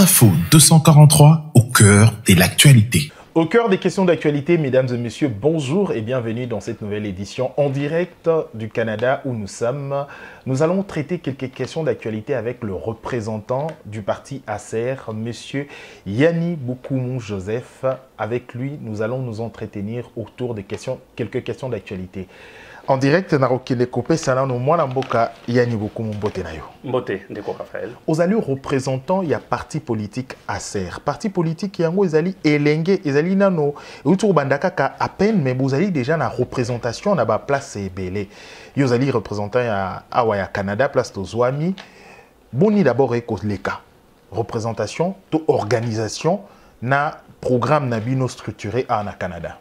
Info 243 au cœur de l'actualité. Au cœur des questions d'actualité, mesdames et messieurs, bonjour et bienvenue dans cette nouvelle édition en direct du Canada où nous sommes. Nous allons traiter quelques questions d'actualité avec le représentant du parti ACR, monsieur Yanni Boukoumou Joseph. Avec lui, nous allons nous entretenir autour des questions, quelques questions d'actualité. En direct, narokele kopesa nano mwana mboka yani bokumu mbote na yo. mbote ndeko rafael ozali représentant ya parti politique acer parti politique yango ezali elenge ezali nano. Euti kobanda kaka à peine mais bozali déjà na représentation na baplace ebele yo ozali représentant ya awa ya canada place tozwami boni d'abord ekoleka représentation to organisation na programme na bino structuré awa na canada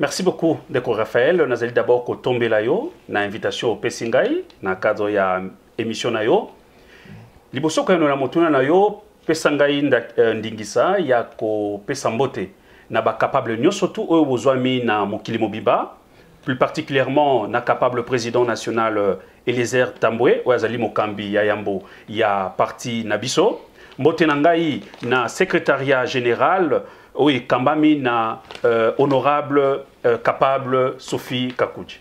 merci beaucoup ndeko rafael nazali d'abord kotombela yo na invitation opesi ngai na cadre ya émission na yo. Liboso koyano na motuna na yo pesa ngai eh, ndingisa ya kopesa mbote. Na bacapable nyonso tu oyo bozwami na mokili mobimba plus particulièrement na capable président national euh, Eliezer Tambwe oyo azali mokambi ya yambo ya parti na biso mbote na ngai na secrétariat général oyo ekambami na euh, honorable euh, capable Sophie Kakuji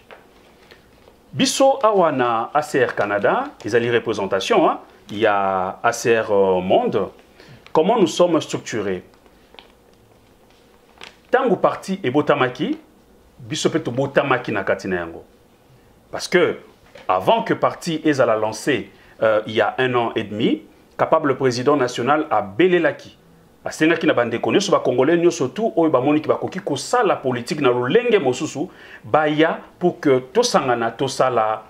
biso awa na ACR Canada ezali représentation hein? a ACR euh, Monde. Comment nous sommes structurés? Ntango parti ebotamaki biso mpe tobotamaki na kati na yango parce que avant que parti ezala lancé euh, il y a un an et demi capable président national abelelaki asengaki na bandeko. Nyonso bakongolais nyonso tu oyo bamoniki bakoki kosala politike na lolenge mosusu baya pour que tosangana tosala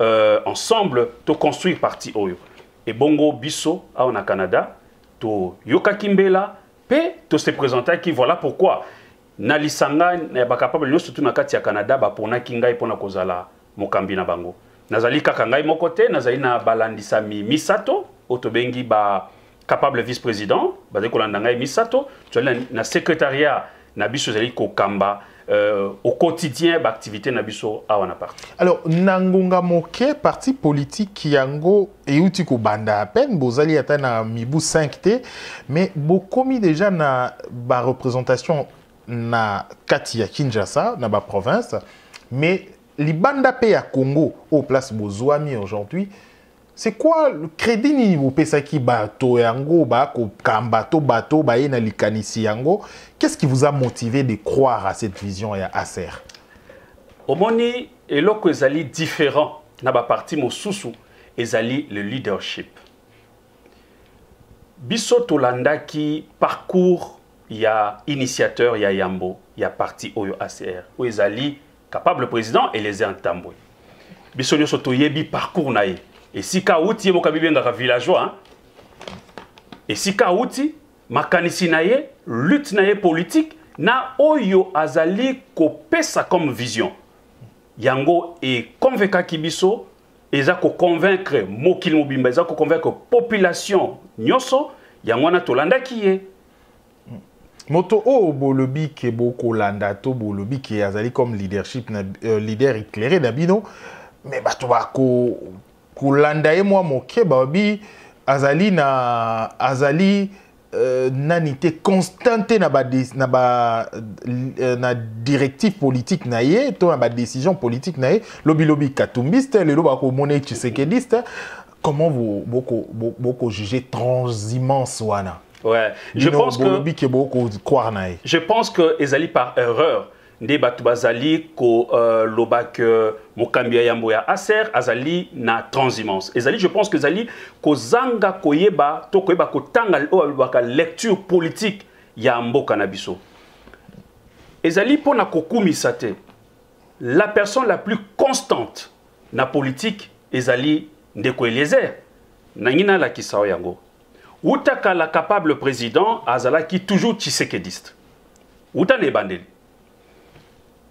euh, ensemble toconstruire parti oyo. Ebongo biso awa na canada toyokaki mbela mpe tose présentaki voilà pourquoi. Na lisanga ya bakapable nyonso tu na kati ya canada baponaki ngai mpona kozala mokambi na bango. Nazali kaka ngai moko te nazali na balandisami misato oyo tobengi ba capable vice président bazali kolanda ngai misato tozali na, secrétariat ezali kokamba euh, au quotidien baactivité na biso awa na parti alors na ngonga moke parti politique yango euti kobanda à peine bozali ata na mibu 5 te mais bokomi déjà na bareprésentation na kati ya kinshasa na baprovince mais libanda mpe ya congo au place bozwami aujourd'hui c'est quoi le crédit nini bopesaki bato yango bakokamba to bato baye na likanisi yango? Qu'est-ce qui vous a motivé de croire à cette vision ya acer? Omoni eloko ezali différent na baparti mosusu ezali le leadership. Biso tolandaki parcours ya initiateur ya yambo ya parti oyo acr oyo ezali capable président eliezer ntambwe. Biso nyonso toyebi parcours na ye esika awuti ye moko abibengaka villageois esika awuti makanisi na ye lutte na ye politique na oyo azali kopesa comme vision. Yango ekonvekaki biso eza koconvaincre mokili mobimba eza koconvaincre population nyonso yango wana tolandaki ye. Moto oyo bolobi ke bokolanda to bolobi ke azali comme leadership na, euh, leader éclairé na bino me bato bako kolanda ye mwa moke babi azali na azali euh, nani te constant te na ba, na, ba, euh, na directive politique na ye to na badécision politique na ye. Lobilobi katumbiste lelo bakomona ye tshisekediste. Comment vous boko, boko juger transhumance wana? Ouais. je pense que je pense que ezali par erreur nde bato bazali koloba uh, ke mokambi ya yambo ya acer azali na transhumance. Ezali je pense que ezali kozanga koyeba to koyeba kotanga oyo balobaka lecture politique ya mboka na biso. Ezali mpona kokumisa te. La personne la plus constante na politique ezali ndeko eliezer. Nangi nalakisa oyo yango. Wuta kala capable président azalaki toujours tshisekediste wuta na ebandeli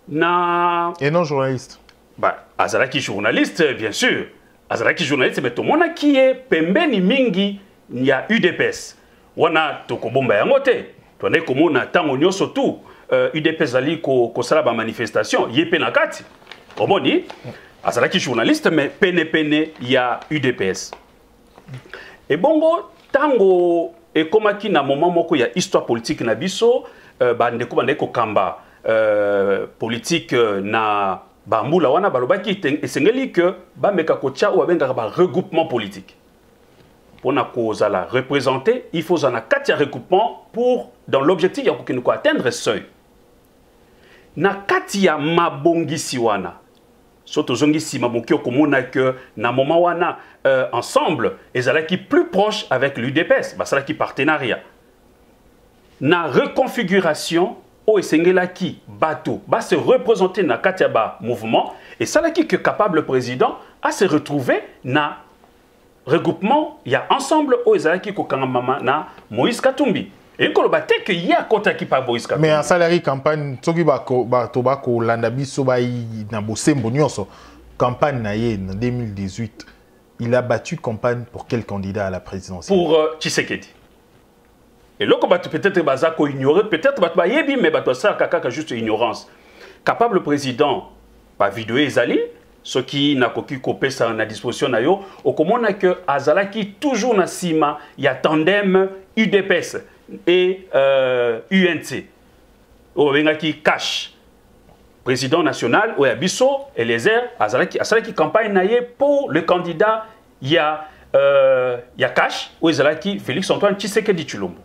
na et non journaliste. Ba azalaki journaliste bien sûr. Azalaki journaliste me tomonaki ye pembeni mingi ya udps wana tokobomba yango te. Tozali komona ntango nyonso tu uh, udps ezali kosala ko bamanifestation ye mpe na kati. Omoni azalaki journaliste me penepene ya udps ebongo ntango ekomaki na moment moko ya histoire politique na biso euh, bandeko bandeki kokamba euh, politique euh, na bambula wana balobaki esengeli ke bameka kotia oyo babengaka baregroupement politique. Mpona kozala représenté il faut ozala na kati ya regroupement pour dans l'objectif ya kokende koatteindre seuil. Na kati ya mabongisi wana so tozongi nsima moki okomona ke na moment wana euh, ensemble ezalaki plus proche avec l'udps basalaki partenariat. Na reconfiguration oyo esengelaki bato base représente na kati ya bamouvement esalaki ke capable président ase retrouve na regroupement ya ensemble oyo ezalaki kokangamama na moïse katumbi. Eyei koloba te ke ye akɔtaki pa moïse katumbi. Mais asalaki campagne soki bato bakolanda biso bai na bosembo nyonso campagne na ye na 2018 il a battu campagne pour quel candidat à la présidentielle? Pour euh, Tshisekedi. Eloko bato peut-être baza koignore peut-être bato bayebi mais bato basalaka kaka juste ignorance. Capable président bavideo ezali soki nakoki kopesa na disposition na yo okomona ke azalaki toujours na nsima ya tandem udps et euh, unt oyo babengaki cash président national oyo ya biso elezer azalaki asalaki campagne na ye pour le candidat ya, euh, ya cash ezalaki félix antoine tshisekedi tshilombo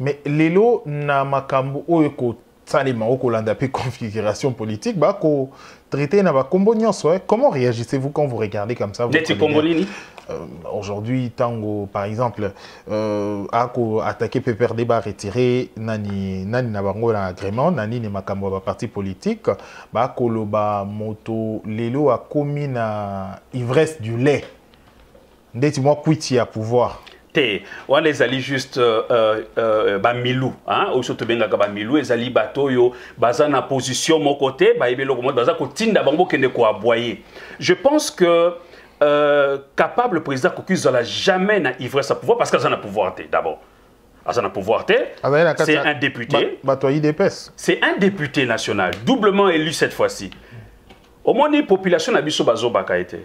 mais lelo na makambo oyo kosalema okolanda mpe configuration politique bakotraite na bakombo nyonso eh. comment réagissez-vous quand vous regardez comme ça nini Euh, aujourd'hui tango par exemple euh, ako attaqué PPRD ba retiré nani nani na bango na agrément nani ni makambo ba parti politique ba koloba moto lelo akomi na ivresse du lait ndeti mwa kwiti ya pouvoir te wana ezali juste euh, euh, euh, bamilu hein? oyo so tobengaka bamilu ezali bato oyo baza na position moko te bayebi eloko moko baza kotinda bango bokende koaboye je pense que euh, capable président koki ozala jamais na ivresse ya pouvoir parce que aza na pouvoir te d'abord. Aza na pouvoir te kati c'est un député. Ba- bato ya idps c'est un député national doublement élu cette fois-ci. Omoni population na biso bazobaka ye te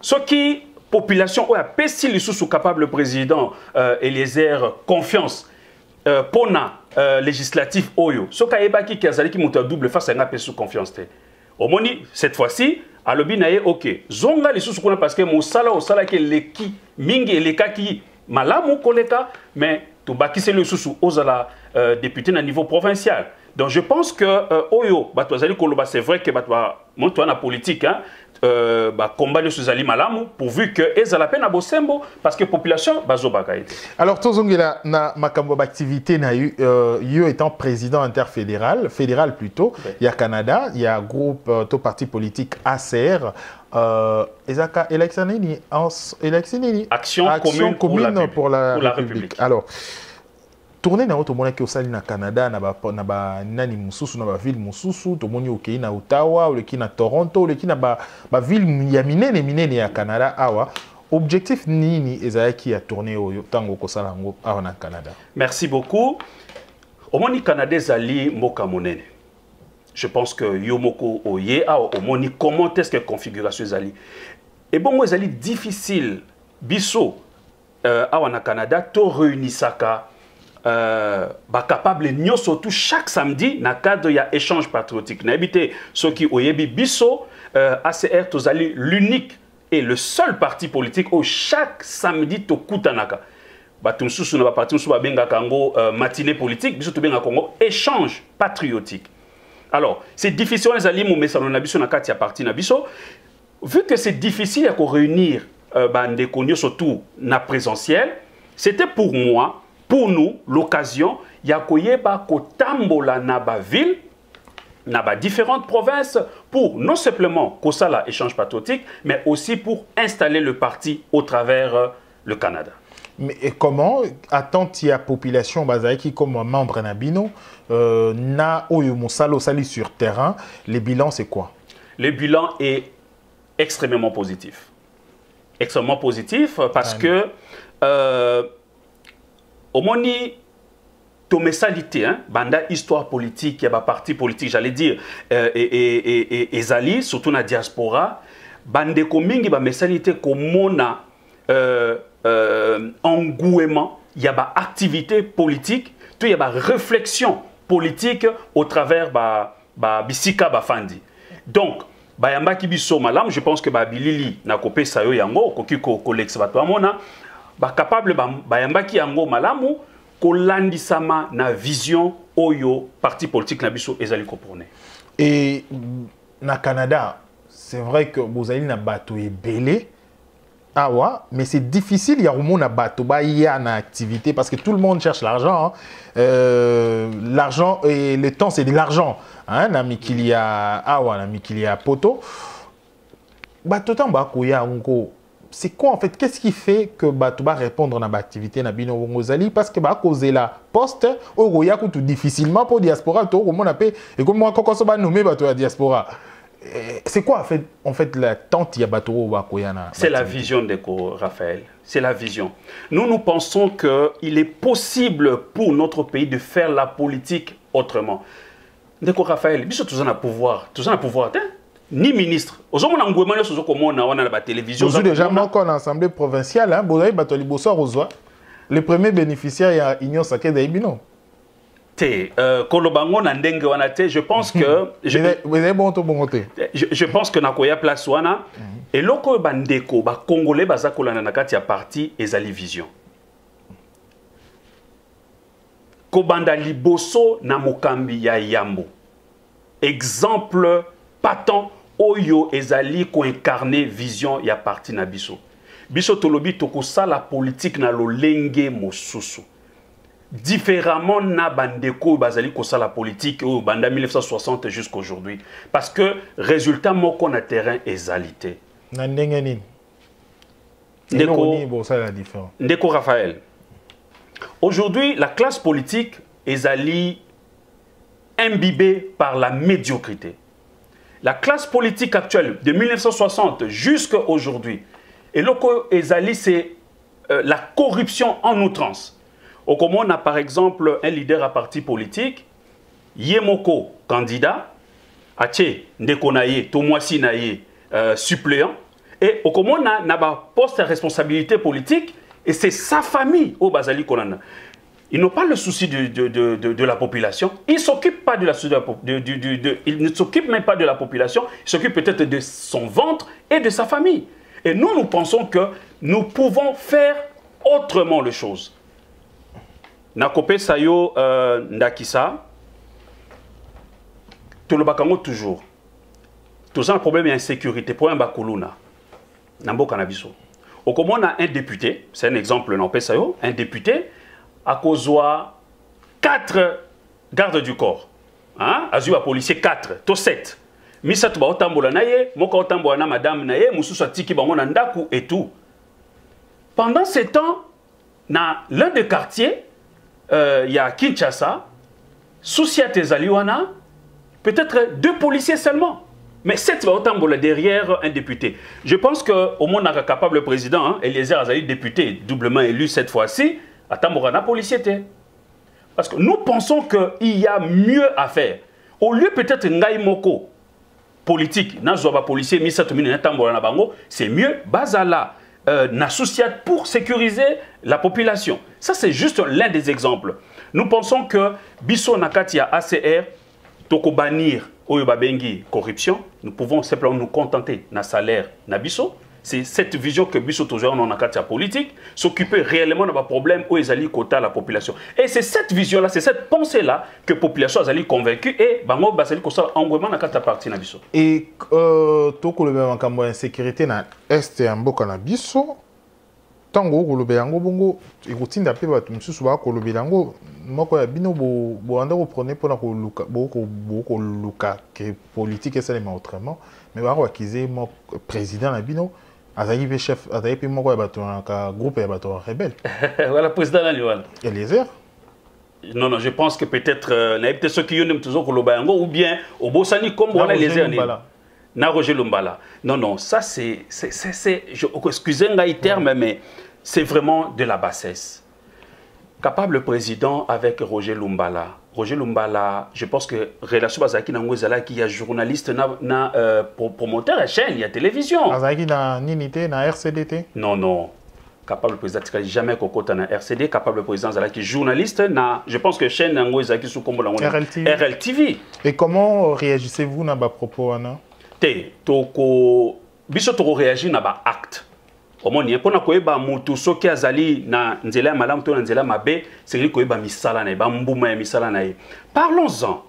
soki population oyo apesi lisusu capable président euh, eliezer confiance euh, mpona euh, législatif oyo. Soki ayebaki ke azalaki moto ya double face yanga apesi confiance te omoni cette fois-ci alobi na ye ok. Zonga lisusu kuna parce que mosala osalaki eleki mingi elekaki malamu koleka mais tobakiseli lisusu ozala euh, député na niveau provincial. Donc je pense que euh, oyo bato bazali koloba c'est vrai que bato ba- moto wana politique hein, euh, bakomba nyonso ezali malamu pourvu que ezala mpe na bosembo parce que population bazobaka ye te Alors, tozongela na makambo d'activité na euh, yo étant président interfédéral, fédéral plutôt, Ouais. il y a Canada, il y a groupe euh, to parti politique ACR, euh, ezaka élection nini nini Action commune pour la République. pour la Pour la République. République. Alors, tourné na otomonaki osali na Canada na ba na ba nani mususu na ba ville mususu tomoni okei na Ottawa oleki na Toronto oleki na ba ba ville ya minene minene ya Canada awa. Objectif nini ezalaki ya tourné oyo ntango okosala yango awa na Canada. Merci beaucoup. Omoni canada ezali mboka monene je pense que yo moko oye awa omoni comment est-ce que configuration ezali ebongo ezali difficile. Biso euh, awa na canada euh, bacapable nyonso tout chaque samedi na cadre ya échange patriotique. Nayebi te soki oyebi biso euh, acr l'unique et le seul parti politique oyo chaque samedi tokutanaka. Bato mosusu na baparti mosusu babengaka yango euh, matinée politique biso tobengaka yango échange patriotique. Alors c'est difficile wana ezali momesano na biso na kati ya parti na vu que c'est difficile ya koréunir euh, bandeko nyonso tout na présentiel c'était pour moi pour nous l'occasion ya koyeba kotambola na baville na ba différentes provinces pour non simplement kosala échange patriotique mais aussi pour installer le parti au travers euh, le Canada Mais et comment attente ya population bazalaki comme membre na bino euh, na oyo mosala osali sur terrain les bilans c'est quoi? Le bilan est extrêmement positif. Extrêmement positif parce Ouais. que euh, au moni tomesalité, hein, banda histoire politique, y a parti politique, j'allais dire, euh, ezali, surtout na diaspora, bande komingi ba mesalité komona euh, euh, engouement y a ba activité politique to il y a ba réflexion politique au travers ba ba bisika bafandi donc bayambaki biso malamu je pense que babilili na kopesa yo yango okoki kolekisa bato bamona bakapable bayambaki yango malamu kolandisama na vision oyo parti politique na biso ezali et na canada c'est vrai que bozali na bato ebele awa mais c'est difficile ya komona na activité parce que tout le monde cherche l'argent hein. euh, l'argent et le temps c'est de l'argent hein, na mikili ya awa na mikili ya poto bato ntango bakoya ngo c'est quoi en fait qu'est-ce qui fait que bato barépondre na baactivité na bino bongo ozali parce que bakozela poste oyo koya kutu difficilement mpo diaspora to okomona mpe ekomi mwa kokoso banome bato ya diaspora. C'est quoi en fait, en fait la tente ya bato oyo bakoya na c'est la vision de Raphaël. C'est la vision. Nous nous pensons que il est possible pour notre pays de faire la politique autrement. Ndeko Raphaël biso toza na pouvoir toza na pouvoir te ni ministre. Ozomona ngwema nyonso ozokomona wana na batélévision ozwi déjà moko na assemblée provinciale bozali bato ya liboso akozwa le premier bénéficiaire ya union bino te euh, koloba ngo na ndenge wana te je pense que ezali bongo to bongo te. Je, je pense que nakoya place wana. Eloko oyo bandeko bakongolais baza kolanda na kati ya parti ezali vision. Kobanda liboso na mokambi ya yambo. Exemple patent oyo ezali koincarne vision ya parti na biso. Biso tolobi tokosala politique na lolenge mosusu. Différemment na bandeko bazali kosala politique oyo banda 1960 jusqu'aujourd'hui parce que résultat moko na terrain ezali te. Na ndenge nini? Ndeko, ndeko raphaël. Aujourd'hui la classe politique ezali imbibée par la médiocrité la classe politique actuelle de 1960 jusqu'à aujourd'hui, et loko c'est euh, la corruption en outrance. Au on a par exemple un leader à parti politique, Yemoko, candidat, Ache Ndekonaye, Tomwasi Naye, euh, suppléant, et au on a, a poste à responsabilité politique, et c'est sa famille au Bazali Konana. Ils n'ont pas le souci de, la population. Ils ne s'occupent pas de la Ils ne s'occupent même pas de la population. Ils s'occupent peut-être de son ventre et de sa famille. Et nous, nous pensons que nous pouvons faire autrement les choses. Nakope Sayo euh, Ndakisa, Tolobakango toujours. Tout un problème d'insécurité. Problème Bakuluna. Nambo Kanabiso. Au on un député, c'est un exemple, Nakope Sayo, un député akozwa 4 gardes du corps. Hein? azwi bapolicier 4 to 7 misato baotambola na ye moko aotambola na madame na ye mosusu atiki bango na ndako et tout. Pendant ce temps na l'un des quartiers euh, ya kinshasa susiat ezali wana peut-être deux policiers seulement. Mais sept baotambola derrière un député. Je pense que au moins naka capable président hein, eliezer azali député doublement élu cette fois-ci atambora policier parce que nous pensons qu'il y a mieux à faire. Au lieu peut-être ngai moko politique nazwa policier misato mine natambola na bango c'est mieux bazala euh, na pour sécuriser la population. Ça c'est juste l'un des exemples. Nous pensons que biso nakati ya ACR toko bannir oyo babengi corruption. Nous pouvons simplement nous contenter na salaire na biso c'est cette vision que biso toujours on a la politique s'occuper réellement de problème où ils quota la population. Et c'est cette vision là c'est cette pensée là que la population a convaincue et bango basali ko sala engouement na kata parti na biso et euh to ko le makambo insécurité na est ya mboka na biso tango okolobela yango bongo ekotinda mpe bato mosusu bakolobela yango moko ya bino boanda koprone mpona bokoluka ke politique esalema autrement mais bakoakize président na bino azalaki mpe chef azalaki mpe moko ya bato groupe ya bato rebelle. Voilà président nani wana eliezer? Non non je pense que peut-être euh, nayebi te soki yo nde yango ou bien obosani kombo wana eliezer nini na roger lumbala. Non non ça c'est c'est excusez ngai terme mais c'est vraiment de la bassesse capable président avec roger lumbala Roger Lumbala, je pense que relation bazaki na ngwezala qui a journaliste na na euh, promoteur à chaîne, il y a télévision. Azaki na ninité na RCDT Non non. capable président tikali jamais kokota na RCD capable président qui journaliste na je pense que chaîne ezalaki sous kombo nango RLTV. RLTV Et comment réagissez-vous na ba propos wana te toko biso toko réagir na ba acte omoni mpona koyeba motu soki azali na nzela ya malamu to na nzela mabe sekeli koyeba misala na ye bambuma ya misala na ye. Parlons-en.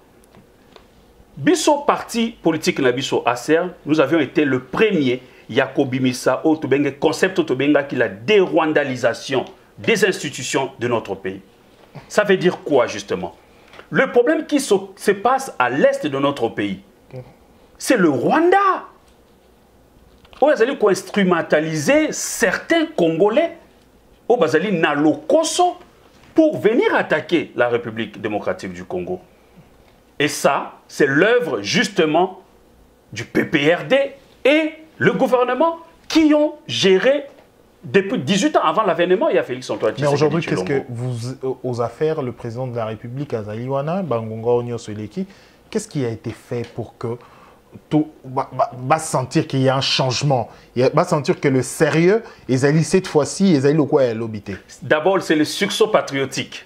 Biso parti politique na biso acer nous avions été le premier ya kobimisa oyo tobenge concept oyo tobengaki la dérwandalisation des institutions de notre pays. Ça veut dire quoi justement? Le problème qui se passe à l'est de notre pays c'est le rwanda oyo azali koinstrumentaliser certains congolais. Oyo bazali na lokoso pour venir attaquer la république démocratique du congo. Et ça c'est l'œuvre justement du PPRD et le gouvernement qui ont géré depuis 18 ans. Avant l'avènement, il y a Félix Antoine Mais aujourd'hui, qu'est-ce que vous, euh, aux affaires, le président de la République, Azali Wana, Bangonga Onyo Soleki, qu'est-ce qui a été fait pour que tout va, sentir qu'il y a un changement, il va sentir que le sérieux, Ezali cette fois-ci, Ezali le quoi l'obité? D'abord, c'est le sursaut patriotique.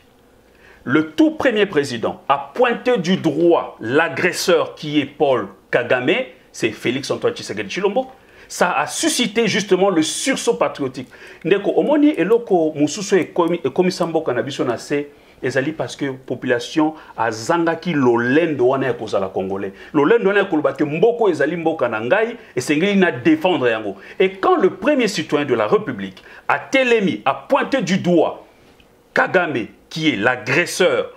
Le tout premier président a pointé du droit l'agresseur qui est Paul Kagame, c'est Félix Antoine Tshisekedi Chilombo. Ça a suscité justement le sursaut patriotique. Ndeko se ezali parce que population azangaki lolendo wana ya kozala congolais. Lolendo wana ya koloba ke mboko ezali mboka na ngai esengeli na défendre yango. Et quand le premier citoyen de la république a telemi a pointé du doigt Kagame, qui est l'agresseur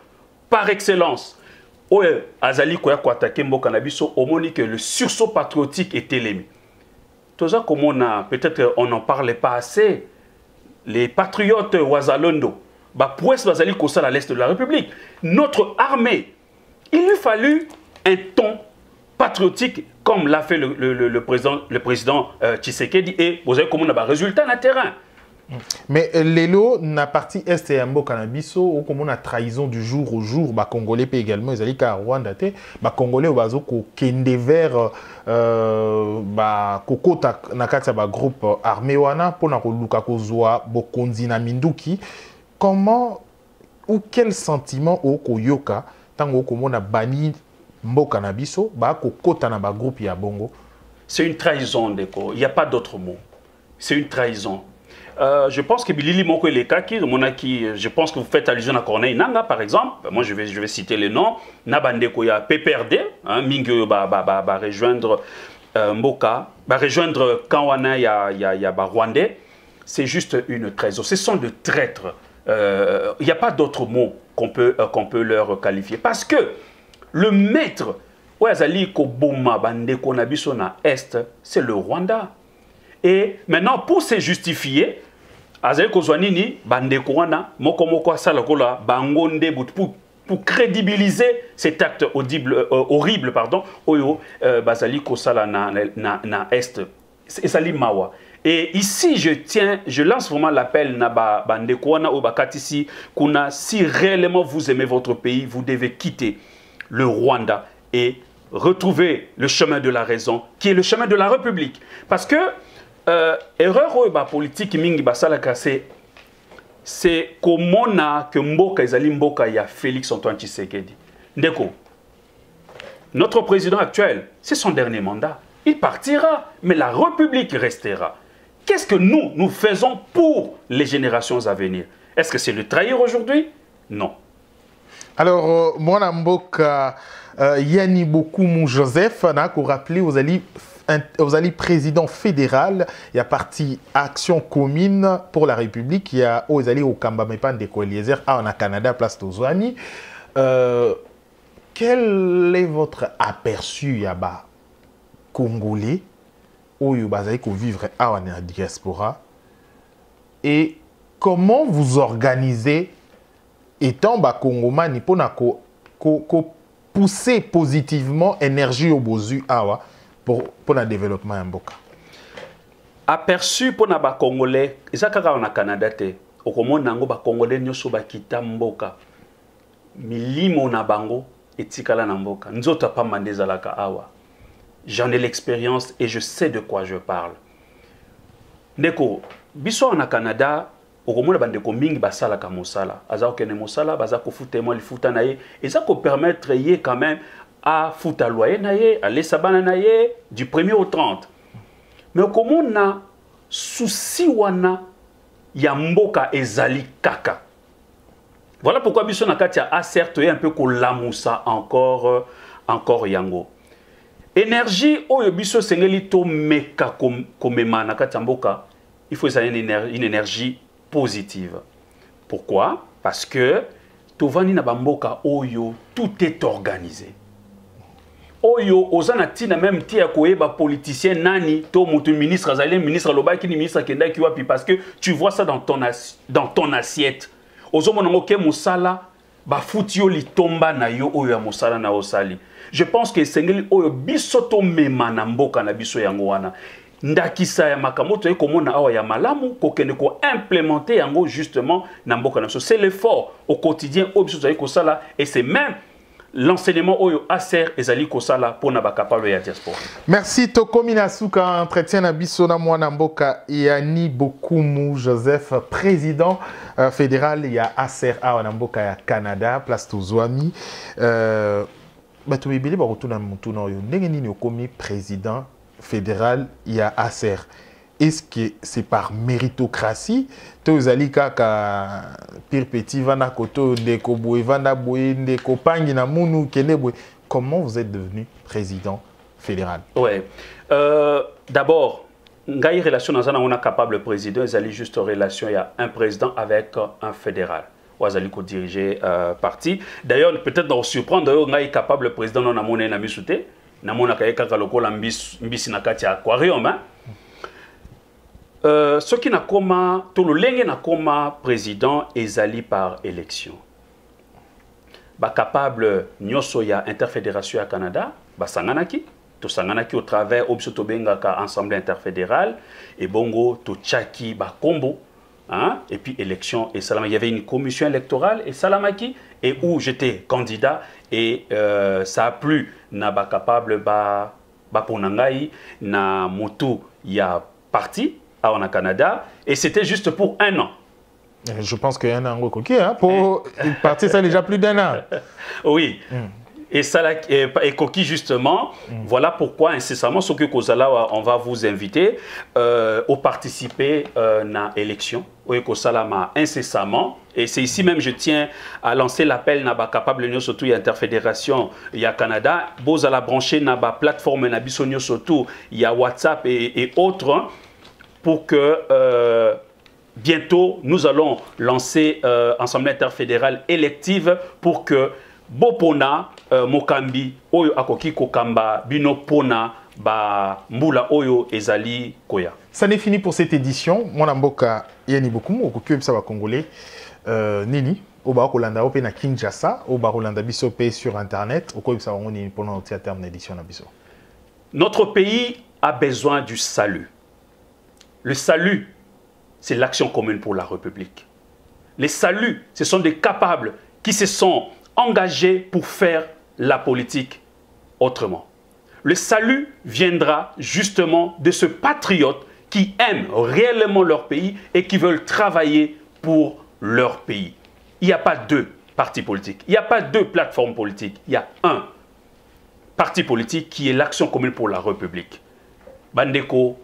par excellence, oyo azali koya koattake mboka na biso omoni que le sursaut patriotique est élemi toza komona peut-être on n'en parlait pas assez les patriotes wazalondo baprouesse bazali kosala à l'est de la république notre armée il lui fallu un ton patriotique comme l'a fait le, le- le- le président, le président euh, Tshisekedi et vous avez komona résultat na terrain Mais euh, Lelo, na partie Est et Ambo Canabiso, ou comme on a trahison du jour au jour, bah, Congolais puis également, ils allaient qu'à Rwanda, te, bah, Congolais, bazo ko kende vers, euh, bah, koko ta, na kati ya ba groupe euh, armé wana, pour na koluka kozwa bokonzi na minduki. Comment, ou quel sentiment au koyoka, tango komona bani mboka na biso, ba kokota na ba groupe ya bongo? C'est une trahison, Ndeko. Il n'y a pas d'autre mot. C'est une trahison. Euh, je pense que Bilili Moko Elekaki, Monaki, je pense que vous faites allusion à Corneille Nanga, par exemple. Moi, je vais, je vais citer les noms. Nabandeko, il y a PPRD, hein, Mingue va ba, ba, ba rejoindre euh, Mboka, va rejoindre Kawana, il y a, il y a, il y a ba Rwandais. C'est juste une trahison. Ce sont de traîtres. Euh, Il n'y a pas d'autre mot qu'on peut, euh, qu'on peut leur qualifier. Parce que le maître, oyo azali koboma bandeko na biso na est c'est le rwanda et maintenant pour se justifier azali kozwa nini bandeko wana moko moko asala kola bango nde butu pour, crédibiliser cet acte audible, euh, horrible pardon oyo euh, bazali kosala na, na, na est ezali mawa et ici, je tiens, je lance vraiment l'appel na ba bandeko wana bakatisi kuna si réellement vous aimez votre pays, vous devez quitter le Rwanda et retrouver le chemin de la raison, qui est le chemin de la République. Parce que euh, erreur oyo politique mingi basalaka c'est c'est komona que mboka ezali mboka ya Félix Antoine Tshisekedi. Ndeko, notre président actuel, c'est son dernier mandat. Il partira, mais la République restera. Qu'est-ce que nous, nous faisons pour les générations à venir? Est-ce que c'est le trahir aujourd'hui? Non. Alors, euh, mwana mboka euh, yani bokumu joseph na korappeler ozali un- ozali président fédéral ya parti action commune pour la république ya oyo ezali kokambama epa ndeko eliezer awa na canada place tozwani euh, quel est votre aperçu ya bacongolais oyo bazali kovivre awa na diaspora. Et comment vous organisez étant bakongomani mpona ko- ko- kopousser positivement énergie oyo bozwi awa pour- mpona développement ya mboka? Aperçu mpona bacongolais eza kaka na canada te okomona yango bacongolais nyonso bakita mboka. Milimo na bango etikala na mboka. Nzoto apamba nde ezalaka awa j'en ai l'expérience et je sais de quoi je parle. Ndeko biso na canada okomona bandeko mingi basalaka mosala. Aza kokende mosala baza kofuta mwa lifuta na ye. Eza kopermettre ye quand même afuta loyer na ye alesa bana na ye du 1er au 30 mais okomona susi wana ya mboka ezali kaka. Voilà pourquoi biso na kati ya acer un peu kolamusa encore encore yango énergie oyo biso esengeli tomeka komema na kati ya mboka il faut ezala une énergie positive. Pourquoi? Parce que tovandi na bamboka oyo tout est organisé. Oyo oza na ntina meme ti ya koyeba politicien nani? To moto ministre azali ministre alobaki ni ministre akendaki wapi? Parce que tu vois ça dans ton, dans ton assiette. Ozomona ngo ke mosala bafuti yo litomba na yo oyo ya mosala na osali. Je pense que esengeli oyo biso tomema na mboka na biso yango wana. Ndakisa ya makambo toyei komona awa ya malamu kokende koimplémente yango justement na mboka na biso. C'est l'effort au quotidien oyo biso tozali kosala et c'est même l'enseignement oyo aser ezali kosala mpona bakapable ya diaspora. Merci tokomi na suka entretien na biso na mwana mboka bokumu joseph président uh, fédéral ya aser awa na mboka ya canada place tozwami uh, bato ebele bakotuna motuna oyo. Ndenge nini okomi président fédéral ya aser est-ce que c'est par méritocratie? To ozali kaka pire petit vanda koto ndeko boye vanda boye ndeko pangi na munu kende boye. Comment vous êtes devenu président fédéral? Ouais. Euh, d'abord ngai relation naza nango na capable président ezali juste relation ya un président avec un fédéral. Oyo azali kodirige euh, parti. D'ailleurs peut-être na kosurprendre oyo ngai capable président no namona ye na miso te namonaka ye kaka lokola mbisi na kati ya aquarium hein? Euh, soki nakoma to lolenge nakoma président ezali par élection. Bacapable nyonso ya interfédération ya canada basanganaki tosanganaki au travers oyo biso tobengaka assemblée interfédérale ebongo totiaki bakombo hein? et puis élection esalamaki il y avait une commission électorale esalamaki et où j'étais candidat. Et euh, ça a plu. Na bacapable bapona ngai na motu ya parti au Canada et c'était juste pour un an. Je pense qu'il y en a un gros coquille, hein, pour partir ça déjà plus d'un an. Oui. Mm. Et, ça, et, et Coquille, justement, mm. voilà pourquoi incessamment, ce que Kozala, on va vous inviter euh, au participer euh, à l'élection. Oui, Kozala incessamment. Et c'est ici même, je tiens à lancer l'appel Naba capable y a interfédération, il y a Canada, Bos à la brancher Naba plateforme Nabisonio surtout, il y a WhatsApp et, et autres. Pour que euh, bientôt nous allons lancer euh, Assemblée interfédérale élective pour que Bopona euh, Mokambi Oyo Akoki Kokamba Bino Pona ba Mbula Oyo Ezali Koya. Ça n'est fini pour cette édition. Mon amboka yani beaucoup okoki ça va congolais euh, nini oba kolanda ope na Kinshasa oba kolanda biso pe sur internet ça va nini pendant notre terme d'édition na biso. Notre pays a besoin du salut. Le salut, c'est l'action commune pour la République. Les saluts, ce sont des capables qui se sont engagés pour faire la politique autrement. Le salut viendra justement de ce patriote qui aime réellement leur pays et qui veulent travailler pour leur pays. Il n'y a pas deux partis politiques, il n'y a pas deux plateformes politiques, il y a un parti politique qui est l'action commune pour la République. Bandeko,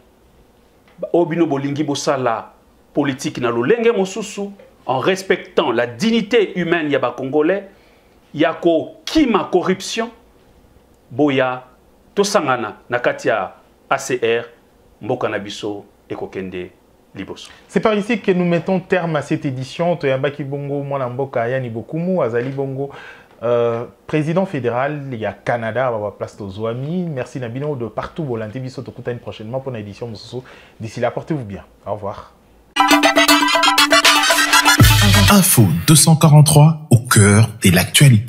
oyo bino bolingi bosala politique na lolenge mosusu en respectant la dignité humaine ya bacongolais ya kokima corruption. Boya tosangana na kati ya acr mboka na biso ekokende c'est par ici que nous mettons terme à cette édition. Toyambaki bongo mwana mboka yani bokumu azali bongo Euh, président fédéral, il y a Canada, à la place de Zouami. Merci Nabino de partout. Vous l'avez biso prochainement pour l'édition. D'ici là, portez-vous bien. Au revoir. Info 243 au cœur de l'actualité.